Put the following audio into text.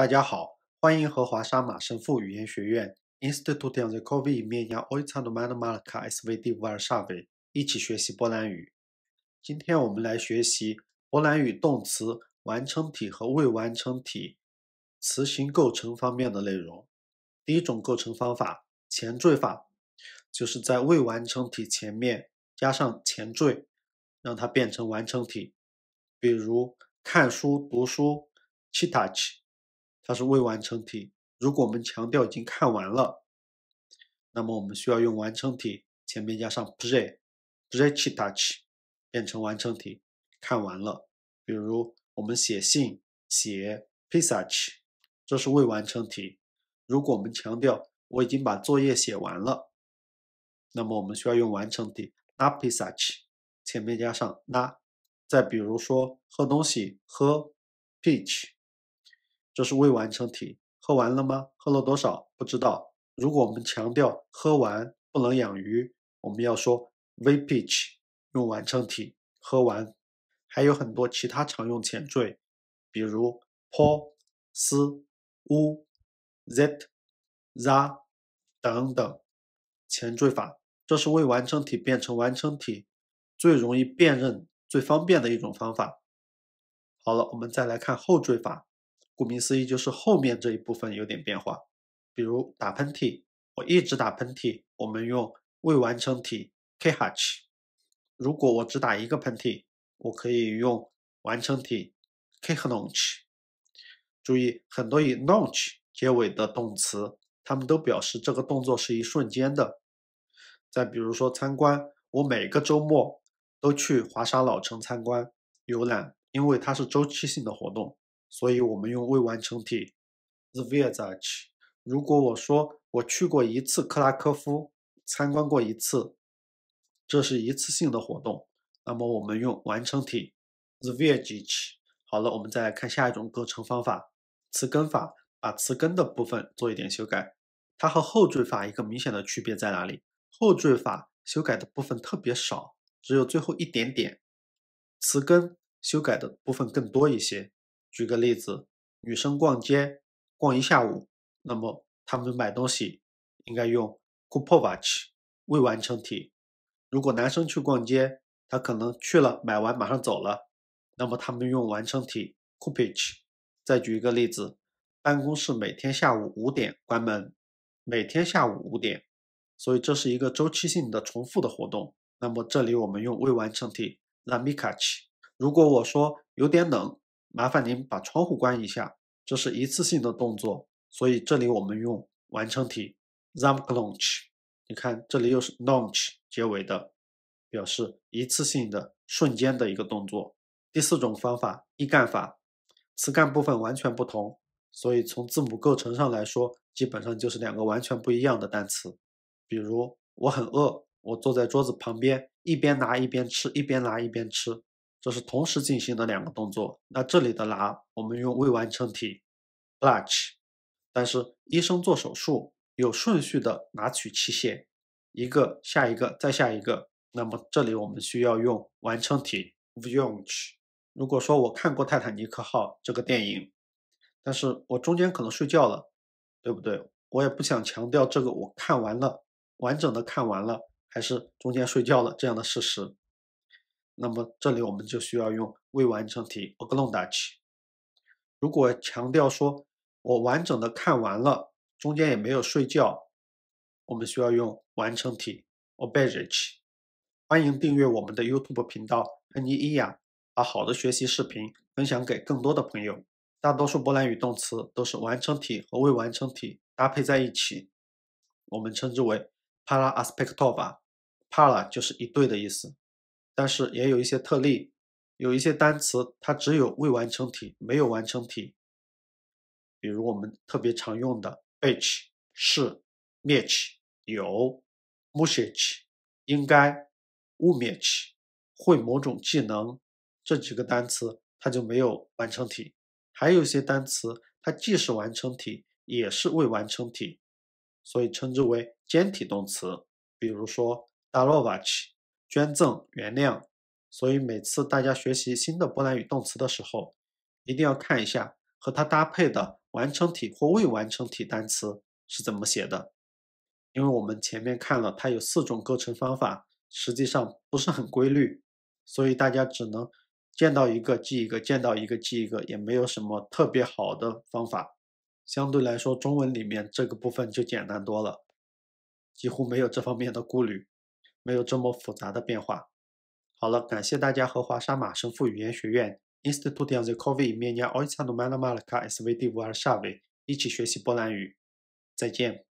大家好，欢迎和华沙马神父语言学院 Institut Językowy imienia Ojca Romana Marka SVD Warszawy 一起学习波兰语。今天我们来学习波兰语动词完成体和未完成体词形构成方面的内容。第一种构成方法前缀法，就是在未完成体前面加上前缀，让它变成完成体。比如看书、读书，czytać。它是未完成体。如果我们强调已经看完了，那么我们需要用完成体前面加上 pre，prečítať，变成完成体，看完了。比如我们写信，写 pisa ch，这是未完成体。如果我们强调我已经把作业写完了，那么我们需要用完成体 na p i s a c h 前面加上 na。再比如说喝东西，喝 peach。这是未完成体，喝完了吗？喝了多少？不知道。如果我们强调喝完不能养鱼，我们要说 vypić，用完成体，喝完。还有很多其他常用前缀，比如 po、s、u、z、za 等等前缀法。这是未完成体变成完成体最容易辨认、最方便的一种方法。好了，我们再来看后缀法。顾名思义，就是后面这一部分有点变化。比如打喷嚏，我一直打喷嚏，我们用未完成体 kh。如果我只打一个喷嚏，我可以用完成体 khnoch。注意，很多以 nch 结尾的动词，它们都表示这个动作是一瞬间的。再比如说参观，我每个周末都去华沙老城参观游览，因为它是周期性的活动。所以我们用未完成体 the v i a z a c h 如果我说我去过一次克拉科夫，参观过一次，这是一次性的活动，那么我们用完成体 the v i a j i c h 好了，我们再来看下一种构成方法，词根法，把词根的部分做一点修改。它和后缀法一个明显的区别在哪里？后缀法修改的部分特别少，只有最后一点点，词根修改的部分更多一些。举个例子，女生逛街逛一下午，那么她们买东西应该用 kupować 未完成体。如果男生去逛街，他可能去了买完马上走了，那么他们用完成体 kupić。再举一个例子，办公室每天下午五点关门，每天下午五点，所以这是一个周期性的重复的活动。那么这里我们用未完成体 zamykać。如果我说有点冷。麻烦您把窗户关一下，这是一次性的动作，所以这里我们用完成体 zamknąć。你看，这里又是 launch 结尾的，表示一次性的、瞬间的一个动作。第四种方法一干法，词干部分完全不同，所以从字母构成上来说，基本上就是两个完全不一样的单词。比如，我很饿，我坐在桌子旁边，一边拿一边吃，一边拿一边吃。这是同时进行的两个动作。那这里的拿，我们用未完成体 brać。但是医生做手术有顺序的拿取器械，一个下一个再下一个，那么这里我们需要用完成体 wziąć。如果说我看过《泰坦尼克号》这个电影，但是我中间可能睡觉了，对不对？我也不想强调这个我看完了，完整的看完了，还是中间睡觉了这样的事实。那么这里我们就需要用未完成体 oglądać。如果强调说我完整的看完了，中间也没有睡觉，我们需要用完成体 obejrzeć。欢迎订阅我们的 YouTube 频道恩妮伊亚，把好的学习视频分享给更多的朋友。大多数波兰语动词都是完成体和未完成体搭配在一起，我们称之为 para aspektowa。para 就是一对的意思。但是也有一些特例，有一些单词它只有未完成体，没有完成体。比如我们特别常用的 h 是 mich 有 mushich 应该 umich 会某种技能，这几个单词它就没有完成体。还有一些单词它既是完成体，也是未完成体，所以称之为兼体动词。比如说 darować。捐赠、原谅，所以每次大家学习新的波兰语动词的时候，一定要看一下和它搭配的完成体或未完成体单词是怎么写的。因为我们前面看了，它有四种构成方法，实际上不是很规律，所以大家只能见到一个记一个，见到一个记一个，也没有什么特别好的方法。相对来说，中文里面这个部分就简单多了，几乎没有这方面的顾虑，没有这么复杂的变化。好了，感谢大家和华沙马神父语言学院 Institut Językowy imienia Ojca Normana Malka SVD v a r s h a v 一起学习波兰语。再见。